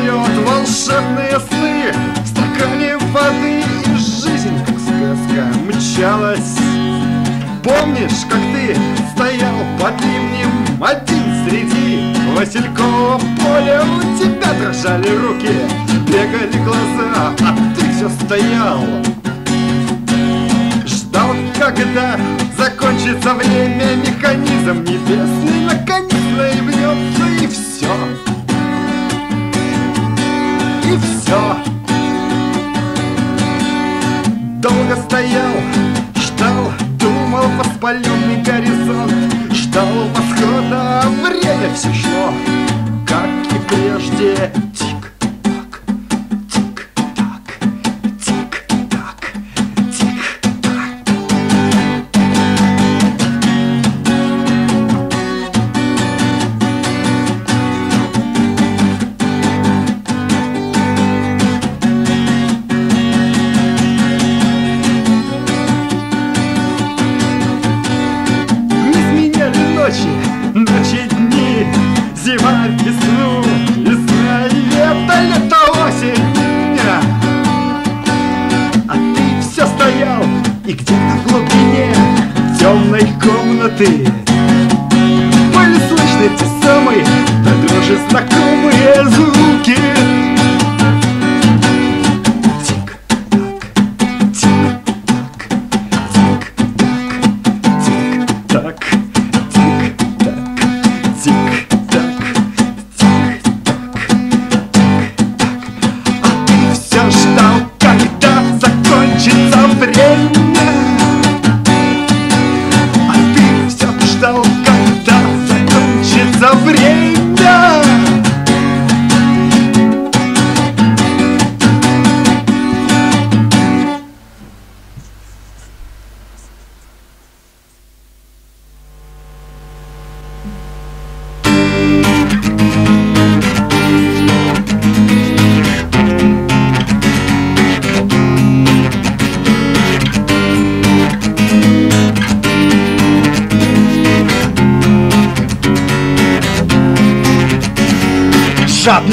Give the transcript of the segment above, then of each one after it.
напролет Волшебные сны. Стакане воды И жизнь, как сказка, мчалась. Помнишь, как ты стоял под ливнем Один среди Василькового поля У тебя дрожали руки Бегали глаза А ты все стоял. Ждал, когда закончится время Механизм небесный наконец наебнется И все И все Долго стоял, ждал, думал воспаленный горизонт Ждал восхода, а время все шло Как и прежде fear.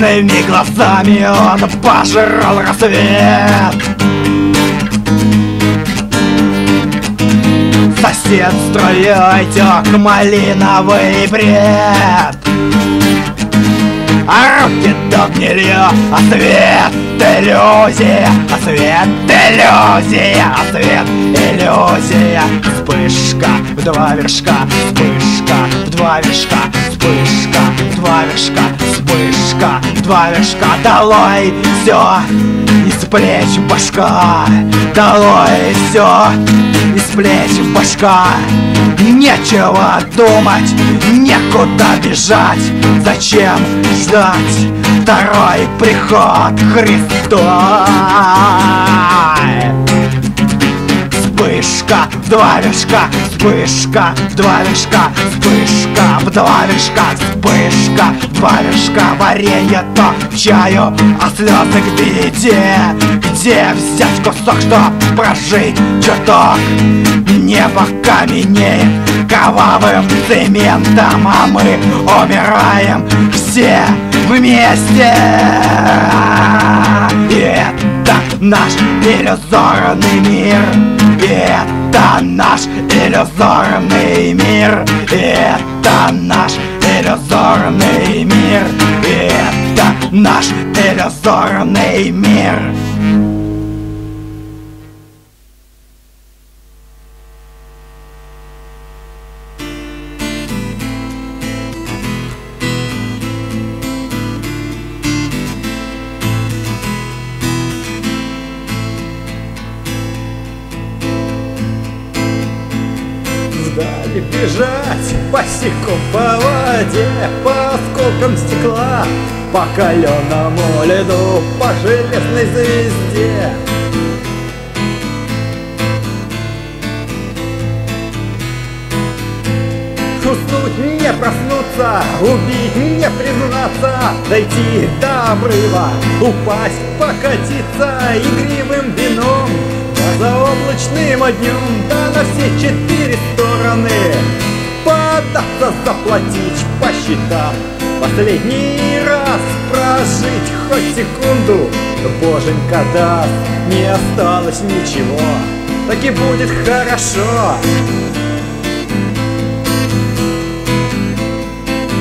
Жадными глазами он пожирал рассвет. Сосед струей тек малиновый бред. А руки до а свет иллюзия А свет иллюзия, а свет иллюзия. Вспышка в два вершка, вспышка в два вершка Вспышка в два вершка, вспышка в два вершка Долой все из плеч башка Долой все из плеч башка Нечего думать, некуда бежать. Зачем ждать второй приход Христа? Вспышка в два вершка, вспышка в два вершка, вспышка в два вершка, вспышка в два вершка, варенье то к чаю, а слезы беде. Где взять кусок, чтоб прожить чуток? Небо каменеет кровавым цементом, а мы умираем все вместе. И это наш иллюзорный мир. Это наш иллюзорный мир. Это наш иллюзорный мир. Это наш иллюзорный мир бежать босиком по воде По осколкам стекла По каленому льду По железной звезде. Уснуть не проснуться, убить не признаться, Дойти до обрыва, упасть, покатиться Игривым вином, да заоблачным днем Да на все четыре стороны. Податься, заплатить по счетам. Последний раз прожить хоть секунду. Боженька даст, не осталось ничего. Так и будет хорошо.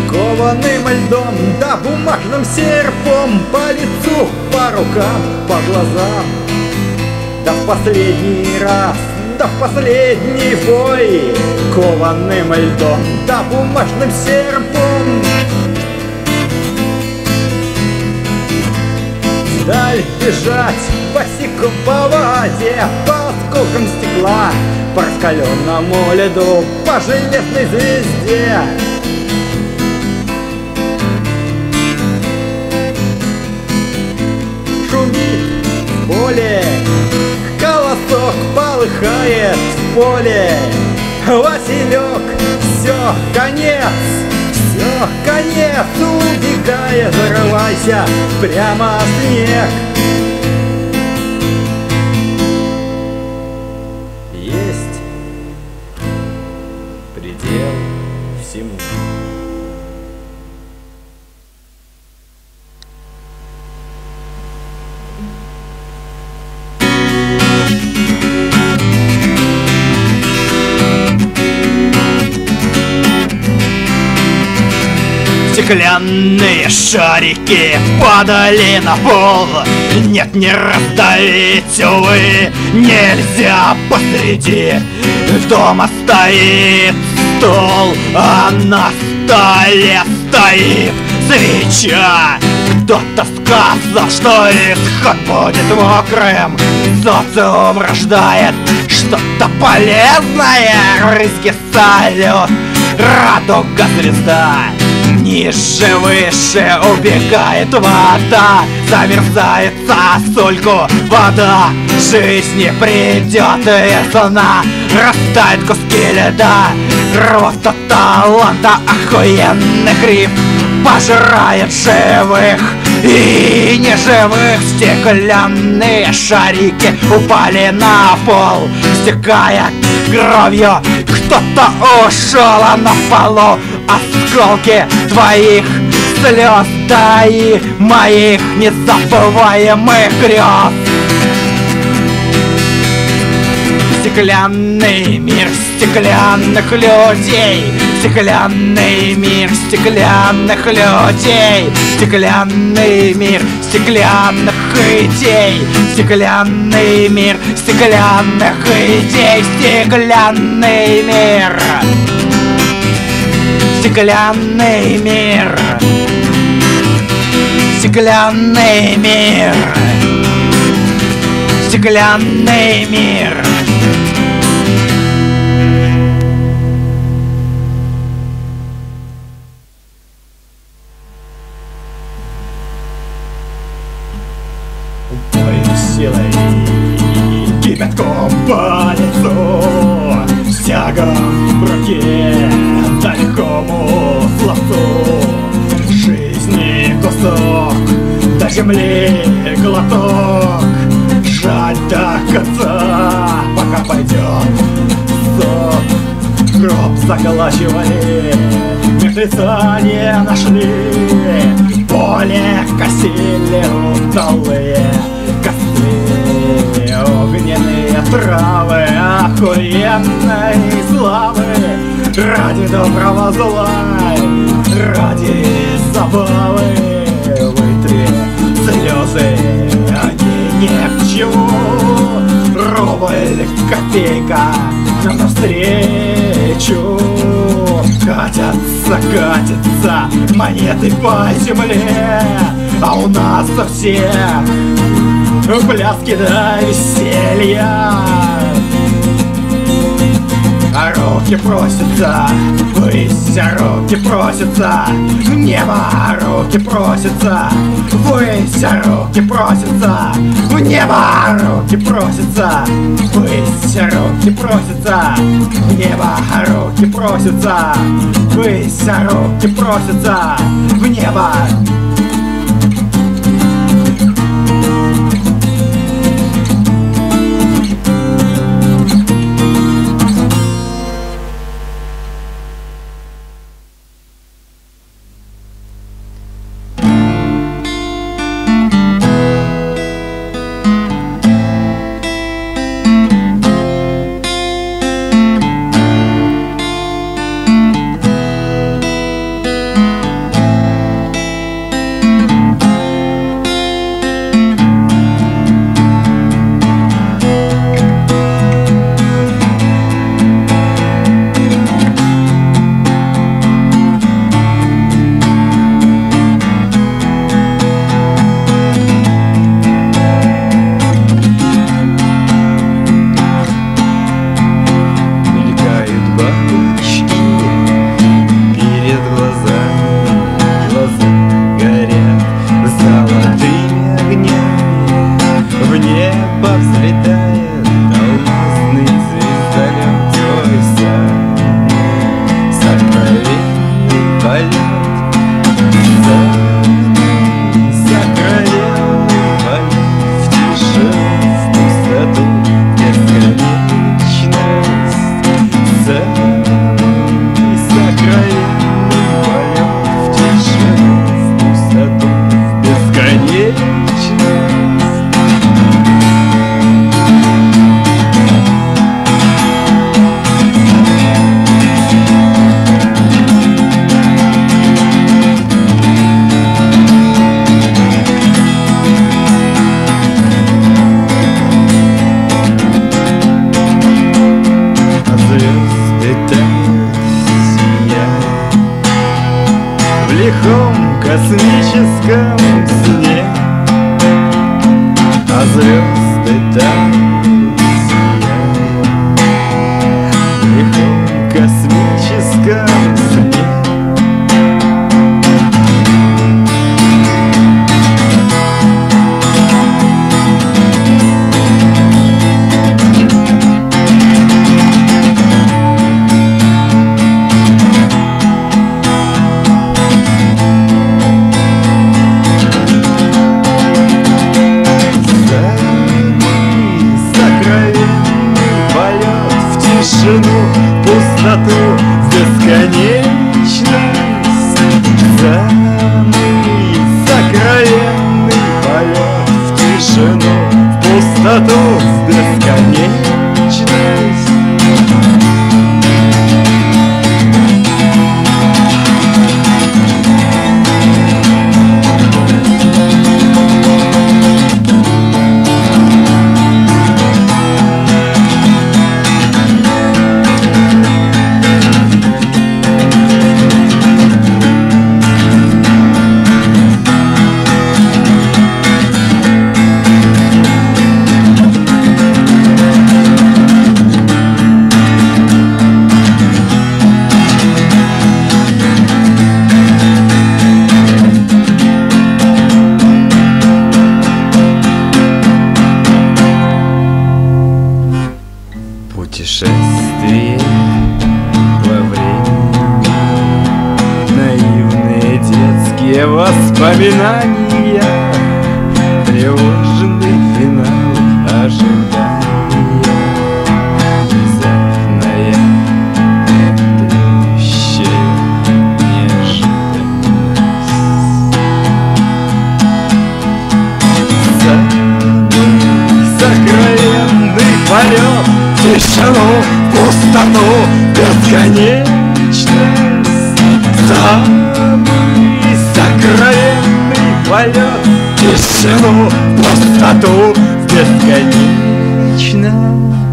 Кованым льдом, да бумажным серпом По лицу, по рукам, по глазам. Да в последний раз, да в последний бой. Кованым льдом, да бумажным серпом. Вдаль бежать босиком по воде По осколкам стекла, по раскаленному льду По железной звезде. Поле Колосок полыхает в поле. Василек, все, конец Все, конец, убегай, зарывайся Прямо в снег Стеклянные шарики падали на пол. Нет, не раздавить, увы, нельзя посреди. Дома стоит стол, а на столе стоит свеча. Кто-то сказал, что исход будет мокрым. Социум рождает что-то полезное. Рыски салют, радуга звезда Ниже, выше убегает вода Замерзает сосульку вода. Жизни придет весна Растает куски льда. Рвота таланта охуенных риф Пожирает живых. И неживых Стеклянные шарики упали на пол Стекая кровью. Кто-то ушел, а на полу осколки твоих слез Да и моих незабываемых грез. Стеклянный мир стеклянных людей Стеклянный мир стеклянных людей Стеклянный мир стеклянных идей Стеклянный мир стеклянных идей Стеклянный мир Стеклянный мир. Стеклянный мир. Стеклянный мир. Упоен силой. Кипятком по лицу. В земли глоток. Жаль до конца Пока пойдет сок Гроб заколачивали Мертвеца не нашли. Поле косили удалые костры Огненные травы охуенной славы. Ради доброго зла, ради забавы слезы, они ни к чему Рубль, копейка нам навстречу. Катятся, катятся монеты по земле. А у нас у всех пляски до веселья. А руки просятся Ввысь, а руки просятся. Небо, а руки просятся Ввысь, а руки просятся В небо, руки просятся. Ввысь, а руки просятся В небо, руки просятся. Ввысь, а руки просятся В небо космическом сне, а звезды там. тишину, пустоту, бесконечность. Самый сокровенный полет, тишину, пустоту, бесконечность.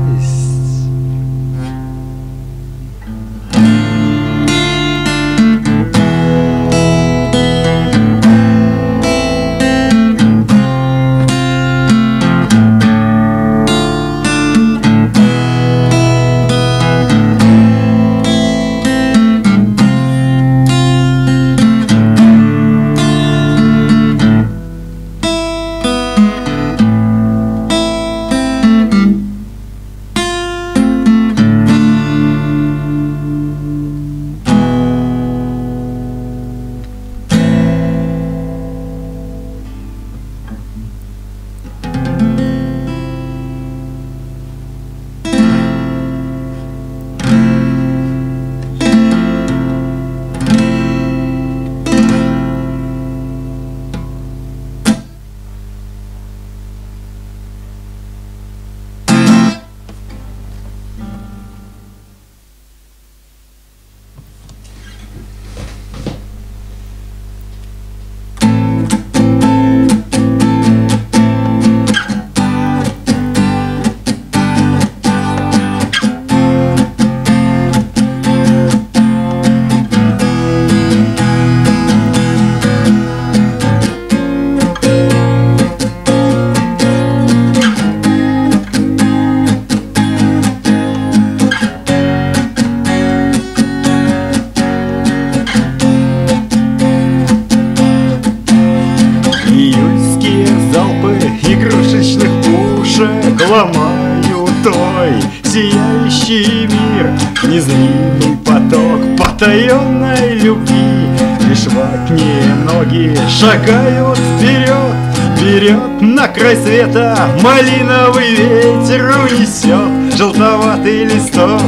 Шагают вперед Вперед на край света. Малиновый ветер унесет Желтоватый листок.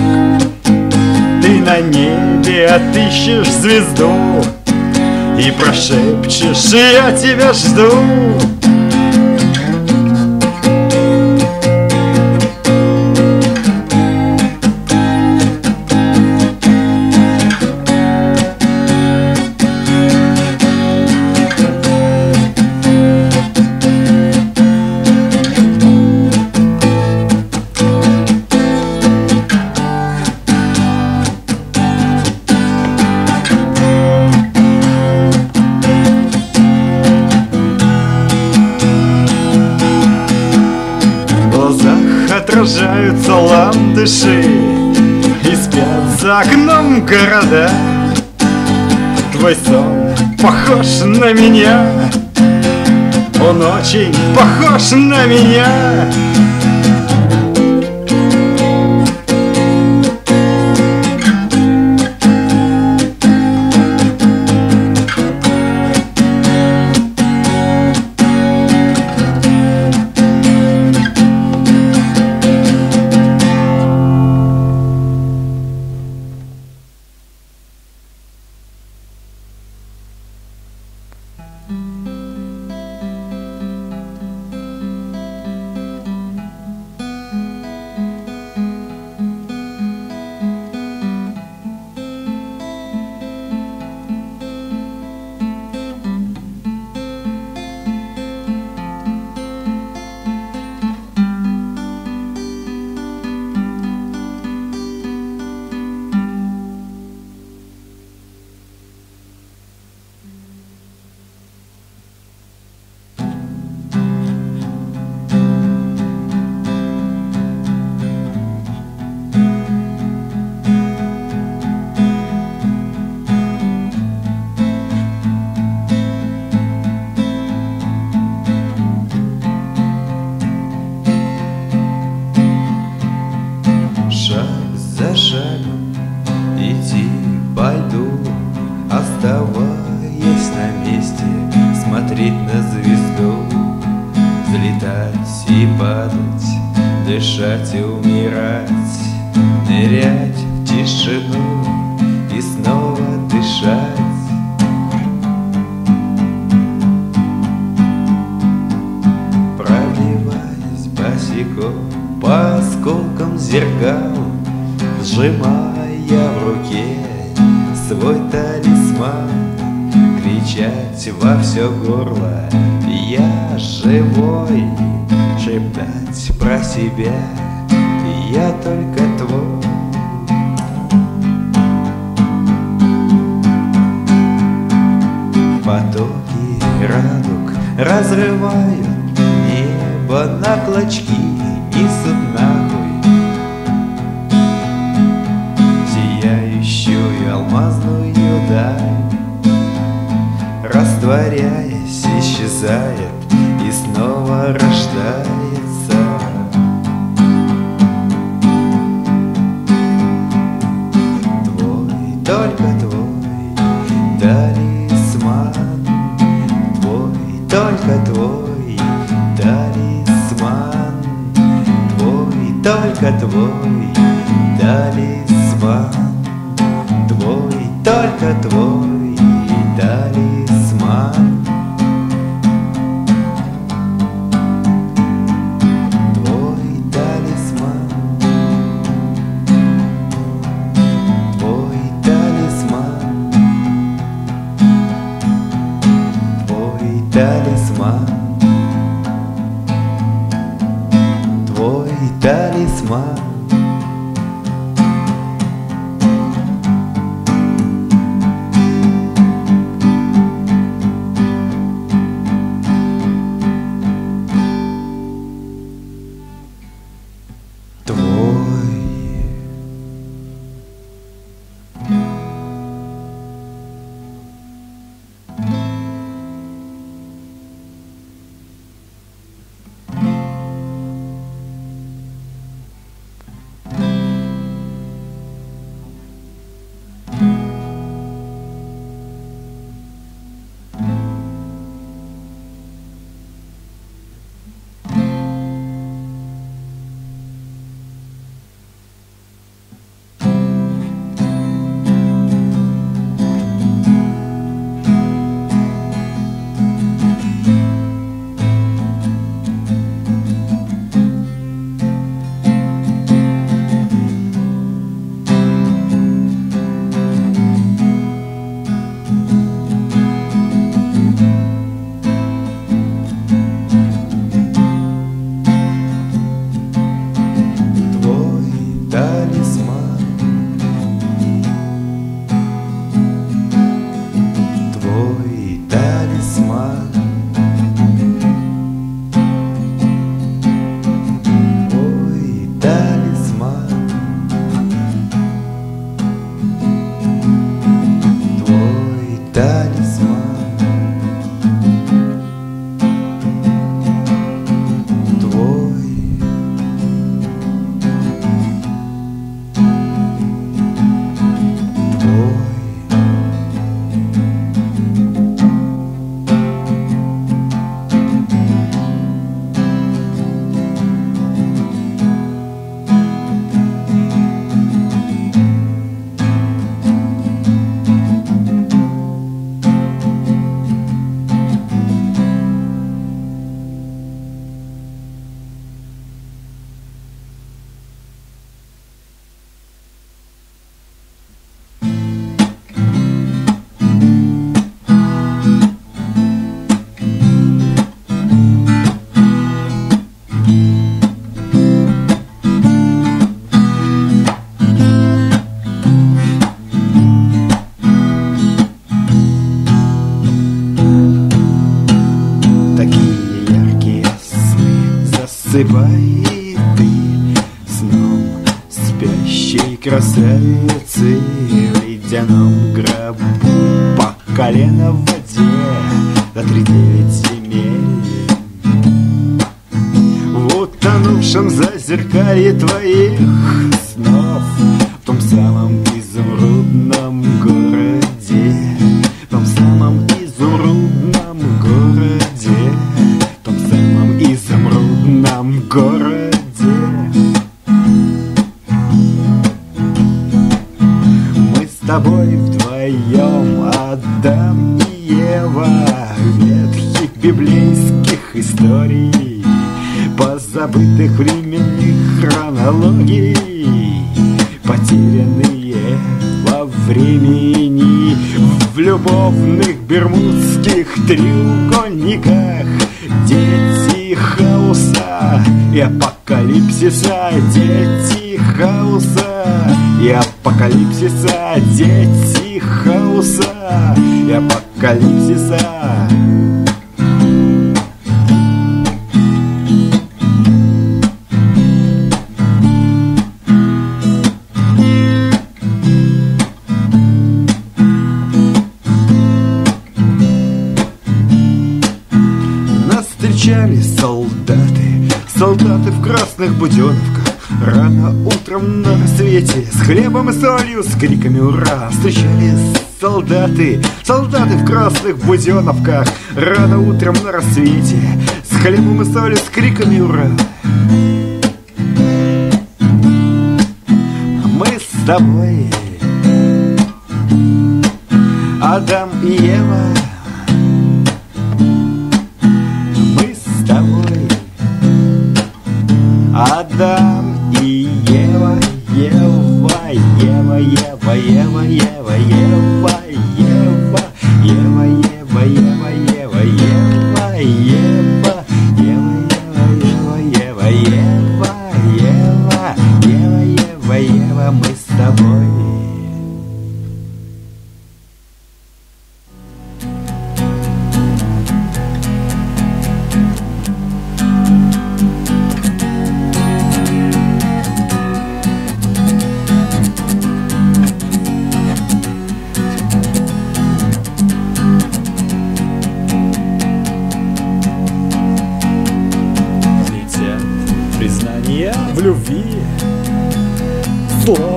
Ты на небе отыщешь звезду И прошепчешь, я тебя жду ландыши И спят за окном города. Твой сон похож на меня Он очень похож на меня Потоки радуг разрывают Небо на клочки несут нахуй Сияющую алмазную даль Растворяясь, исчезает и снова рождается твой талисман, твой, только твой талисман. Твой талисман, твой талисман, твой талисман. Талисман красавицы В ледяном гробу по колено в воде За тридевять земель В утонувшем зазеркалье твоих снов В том самом изумрудном городе В том самом изумрудном городе В том самом изумрудном городе тобой вдвоем, Адам и Ева Ветхих библейских историй Позабытых времени хронологий Потерянные во времени В любовных бермудских треугольниках. Дети хаоса и апокалипсиса Дети хаоса и апокалипсиса Дети хаоса и апокалипсиса. Нас солдаты, солдаты в красных буденовках утром на рассвете С хлебом и солью, с криками «Ура!» Встречали солдаты, солдаты в красных буденовках Рано утром на рассвете С хлебом и солью, с криками «Ура!» Мы с тобой Адам и Ева Мы с тобой Адам Воевое, воевое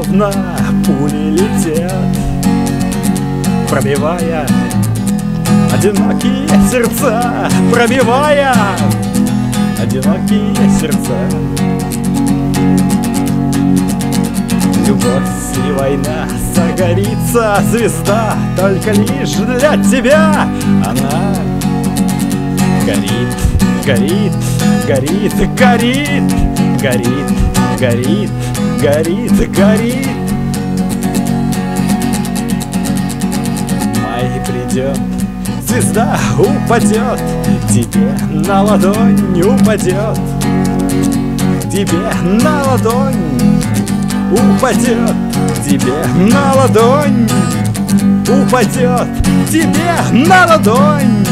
Словно пули летят Пробивая одинокие сердца Пробивая одинокие сердца. Любовь и война загорится звезда Только лишь для тебя. Она горит, горит, горит, горит, горит, горит, горит, горит. Май придет, звезда упадет, тебе на ладонь упадет, тебе на ладонь упадет, тебе на ладонь упадет, тебе на ладонь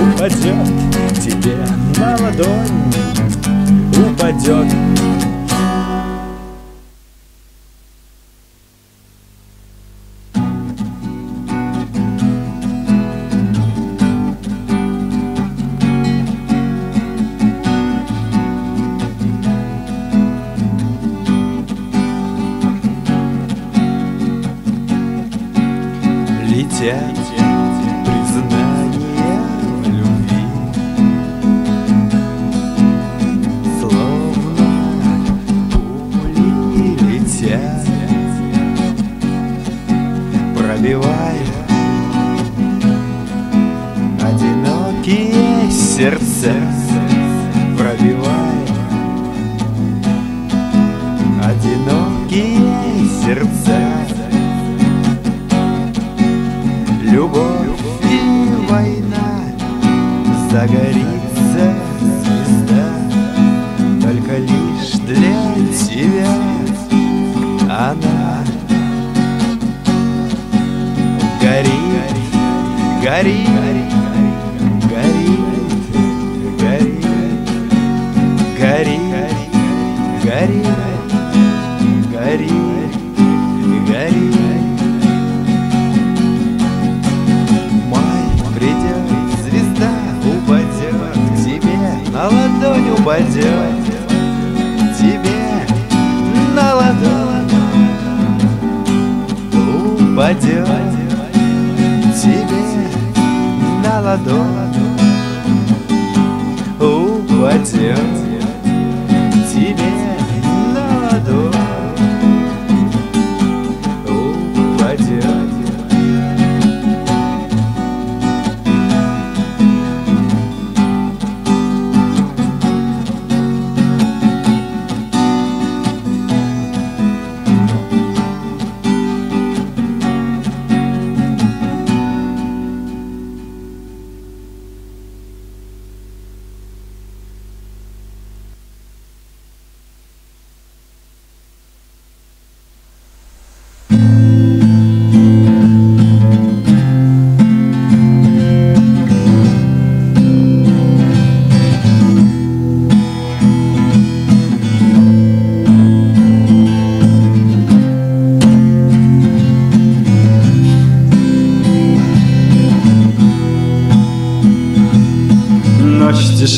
упадет тебе на ладонь упадет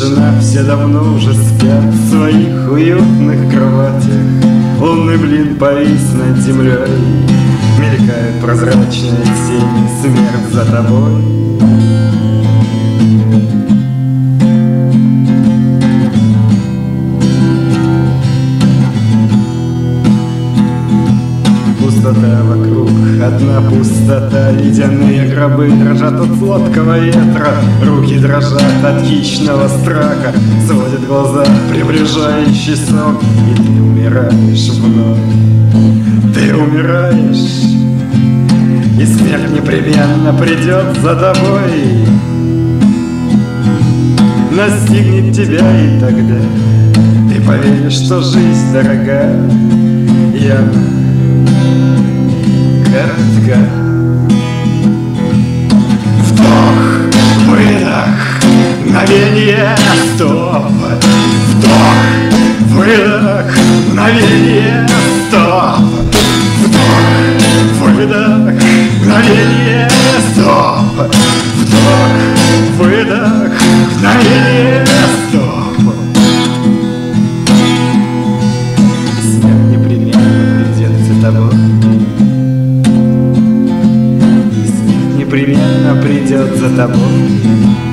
тишина, все давно уже спят В своих уютных кроватях. Лунный блин повис над землей. Мелькают прозрачные тени Смерть за тобой пустота Ледяные гробы дрожат от сладкого ветра. Руки дрожат от хищного страха. Сводят глаза приближающий сон. И ты умираешь вновь. Ты умираешь. И смерть непременно придет за тобой. Настигнет тебя и тогда. Ты поверишь, что жизнь дорога. И она коротка мгновение, стоп Вдох, выдох, мгновение, стоп Вдох, выдох, мгновение, стоп Вдох, выдох, мгновение, стоп Смерть непременно придет за тобой смерть непременно придет за тобой